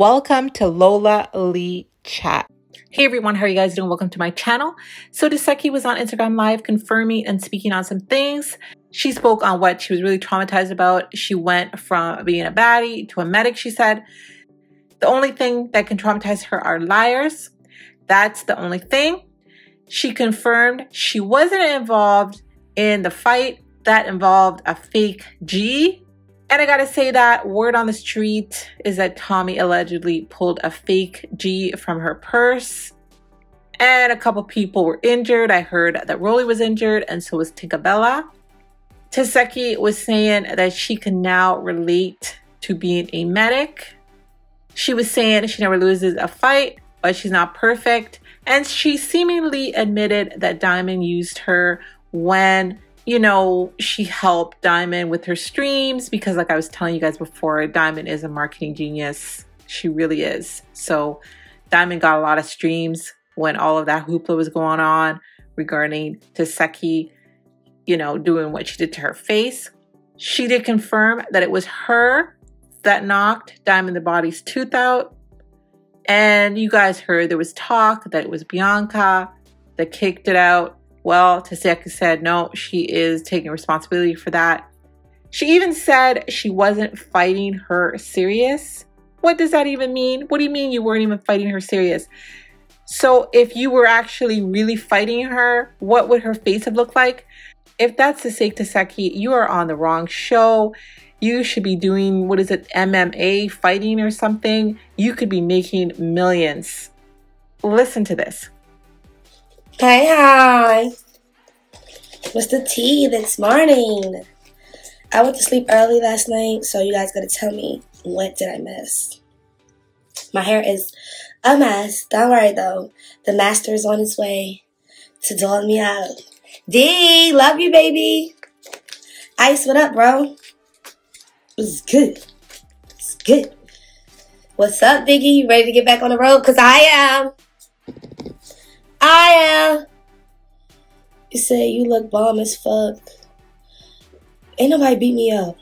Welcome to Lola Lee Chat. Hey everyone, how are you guys doing? Welcome to my channel. So Tesehki was on Instagram Live confirming and speaking on some things. She spoke on what she was really traumatized about. She went from being a baddie to a medic, she said. The only thing that can traumatize her are liars. That's the only thing. She confirmed she wasn't involved in the fight that involved a fake G. And I gotta say that word on the street is that Tommie allegedly pulled a fake G from her purse. And a couple people were injured. I heard that Rolly was injured, and so was Tinkabella. Tesehki was saying that she can now relate to being a medic. She was saying she never loses a fight, but she's not perfect. And she seemingly admitted that Diamond used her when, you know, she helped Diamond with her streams because, like I was telling you guys before, Diamond is a marketing genius. She really is. So, Diamond got a lot of streams when all of that hoopla was going on regarding Tesehki you know, doing what she did to her face. She did confirm that it was her that knocked Diamond the Body's tooth out. And you guys heard there was talk that it was Bianca that kicked it out. Well, Tesehki said no, she is taking responsibility for that. She even said she wasn't fighting her serious. What does that even mean? What do you mean you weren't even fighting her serious? So, if you were actually really fighting her, what would her face have looked like? if that's the sake Tesehki, you are on the wrong show. You should be doing, what is it, MMA fighting or something. You could be making millions. Listen to this. Hey, hi. What's the tea this morning? I went to sleep early last night, so you guys gotta tell me what did I miss. My hair is a mess. Don't worry though. The master is on his way to doll me out. D, love you, baby. Ice, what up, bro? It's good. It's good. What's up, Biggie? You ready to get back on the road? Because I am. I am. You say you look bomb as fuck. Ain't nobody beat me up.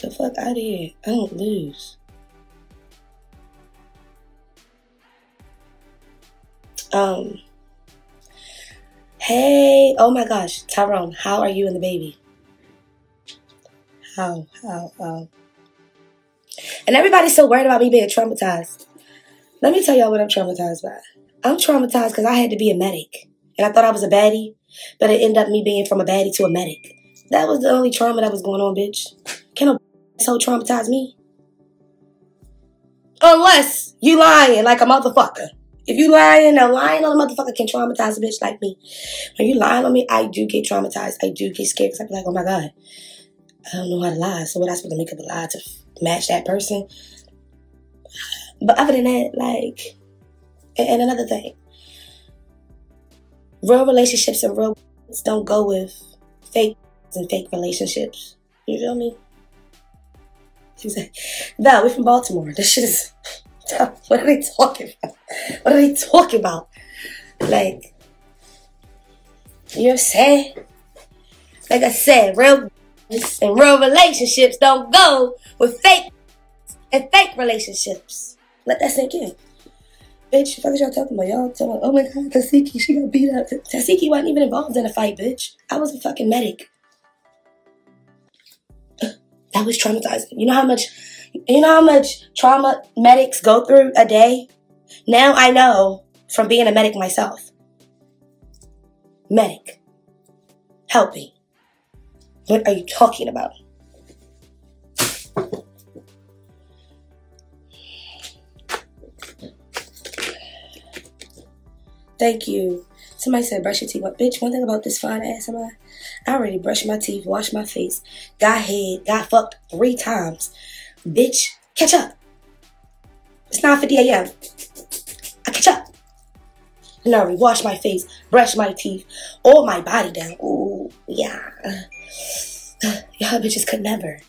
The fuck out of here. I don't lose. Um, Hey, oh my gosh, Tyrone, how are you and the baby? How, how, how? And everybody's so worried about me being traumatized. Let me tell y'all what I'm traumatized by. I'm traumatized because I had to be a medic. And I thought I was a baddie, but it ended up me being from a baddie to a medic. That was the only trauma that was going on, bitch. Can a so traumatize me? Unless you lying like a motherfucker. If you lying, a lying on a motherfucker can traumatize a bitch like me. When you lying on me, I do get traumatized. I do get scared because I be like, oh my God, I don't know how to lie. So what I supposed to make up a lie to match that person? But other than that, like, and another thing, real relationships and real don't go with fake and fake relationships. You feel me? No, we're from Baltimore. This shit is what are they talking about? What are they talking about? Like, you know what I'm saying? Like I said, real and real relationships don't go with fake and fake relationships. Let that sink in. Bitch, what is y'all talking about? Y'all talking about, oh my god, Tesehki, she got beat up. Tesehki wasn't even involved in a fight, bitch. I was a fucking medic. That was traumatizing. You know how much you know how much trauma medics go through a day? Now I know from being a medic myself. Medic. Help me. What are you talking about? Thank you. Somebody said brush your teeth. What bitch, one thing about this fine ass am I? I already brushed my teeth, washed my face, got head, got fucked three times. Bitch, catch up. It's 9.50 a.m. I catch up. And I wash my face, brush my teeth, all my body down. Ooh, yeah. Y'all bitches could never.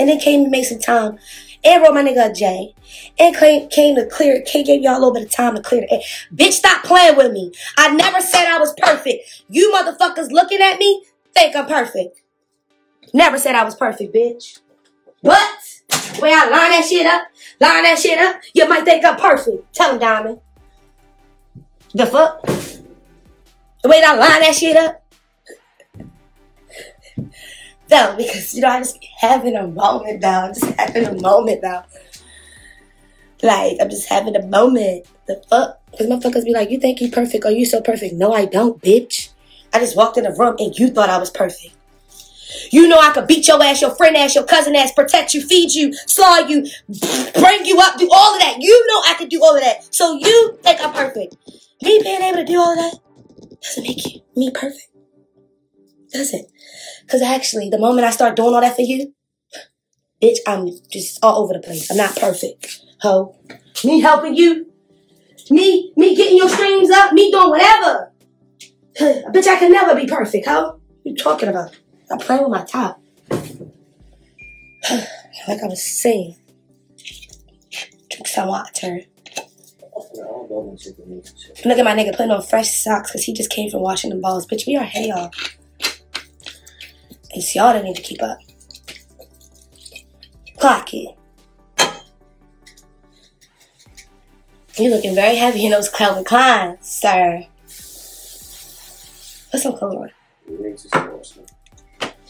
And then came to make some time and wrote my nigga a J. And came, came to clear it. K gave y'all a little bit of time to clear it. Bitch, stop playing with me. I never said I was perfect. You motherfuckers looking at me think I'm perfect. Never said I was perfect, bitch. But The way I line that shit up, line that shit up, you might think I'm perfect. Tell him, Diamond. The fuck? The way I line that shit up. No, because you know I'm just having a moment now. I'm just having a moment now. Like I'm just having a moment. The fuck? Because motherfuckers be like, you think you perfect? Are you so perfect? No, I don't, bitch. I just walked in the room and you thought I was perfect. You know I could beat your ass, your friend ass, your cousin ass, protect you, feed you, slaw you, bring you up, do all of that. You know I could do all of that. So you think I'm perfect. Me being able to do all that doesn't make you me perfect. Doesn't. Because actually, the moment I start doing all that for you, bitch, I'm just all over the place. I'm not perfect. Ho. Me helping you. Me, me getting your streams up. Me doing whatever. bitch, I can never be perfect, ho. You talking about? I'm playing with my top. like I was saying. Drink some water. Look at my nigga putting on fresh socks because he just came from washing the balls. Bitch, we are hey y'all. It's y'all that need to keep up. Clock it. You're looking very heavy in those Calvin Klein, sir. Put some clothes on.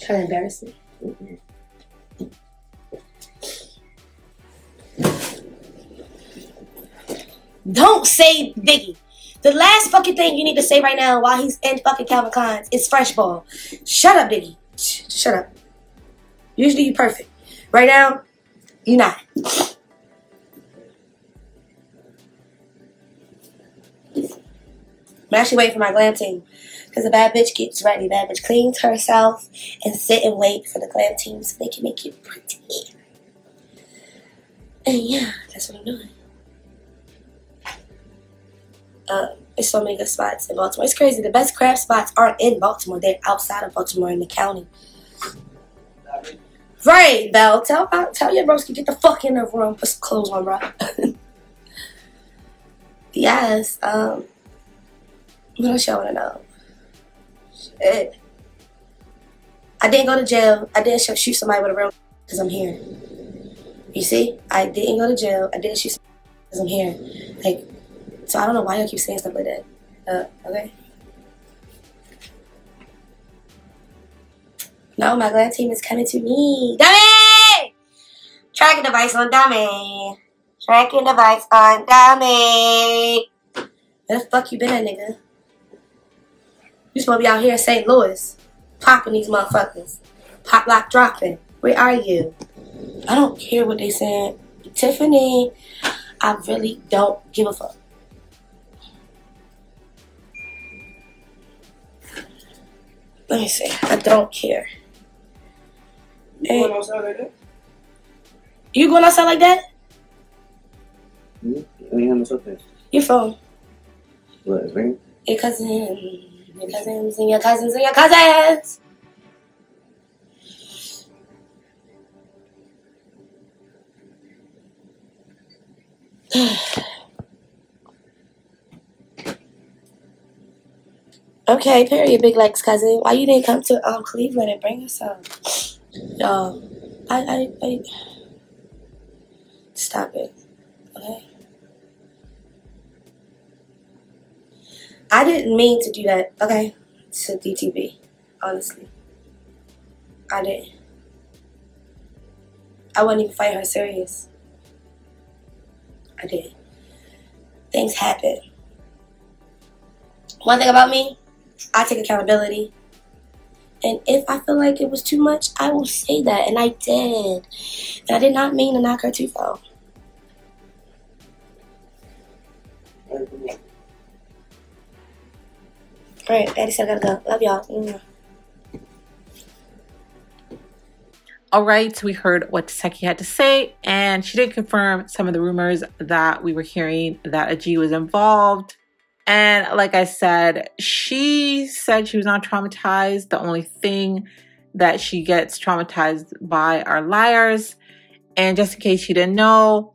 Trying to embarrass me. Don't say Biggie. The last fucking thing you need to say right now while he's in fucking Calvin Klein's is fresh ball. Shut up, Biggie. Shut up. Usually you're perfect. Right now, you're not. I'm actually waiting for my glam team. Because a bad bitch gets ready. Bad bitch cleans herself and sit and wait for the glam team so they can make you pretty. And yeah, that's what I'm doing. Uh, there's so many good spots in Baltimore. It's crazy. The best craft spots aren't in Baltimore. They're outside of Baltimore in the county. Right, Belle. Tell tell your broski get the fuck in the room. Put some clothes on, bro. yes. Um. What else y'all wanna know? Shit. I didn't go to jail. I didn't shoot somebody with a real because I'm here. You see, I didn't go to jail. I didn't shoot somebody because I'm here. Like, so I don't know why y'all keep saying stuff like that. Uh, okay. No, my glad team is coming to me. Dummy! Tracking device on dummy. Tracking device on dummy. Where the fuck you been at, nigga? You supposed to be out here in St. Louis. Popping these motherfuckers. Pop lock dropping. Where are you? I don't care what they saying. Tiffany, I really don't give a fuck. Let me see. I don't care. You going outside like that? You going outside like that? Mm-hmm. ain't what's up there? Your phone. What, it's ringing? Your cousin, your cousins, and your cousins, and your cousins. okay, period, big legs cousin. Why you didn't come to um Cleveland and bring us some? Y'all, I, I, I, stop it, okay? I didn't mean to do that, okay, to DTB, honestly. I didn't. I wouldn't even fight her serious. I did. Things happen. One thing about me, I take accountability. And if I feel like it was too much, I will say that. And I did. And I did not mean to knock her tooth out. Alright, Daddy said I gotta go. Love y'all. Mm. All right, we heard what Seki had to say, and she did confirm some of the rumors that we were hearing that Aji was involved. And like I said, she said she was not traumatized. The only thing that she gets traumatized by are liars. And just in case you didn't know,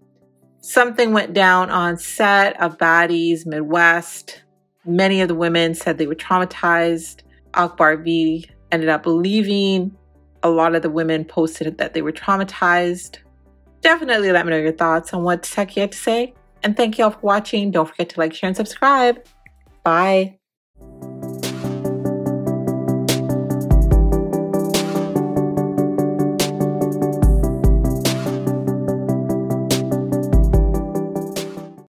something went down on set of Baddies Midwest. Many of the women said they were traumatized. Akbar V ended up leaving. A lot of the women posted that they were traumatized. Definitely let me know your thoughts on what Saki had to say. And thank you all for watching. Don't forget to like, share, and subscribe. Bye.